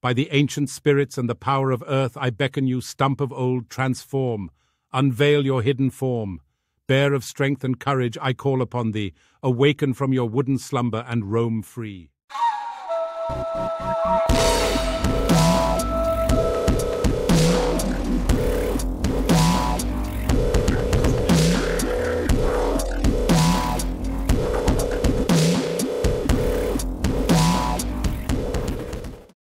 By the ancient spirits and the power of earth, I beckon you, stump of old, transform, unveil your hidden form. Bear of strength and courage, I call upon thee, awaken from your wooden slumber and roam free.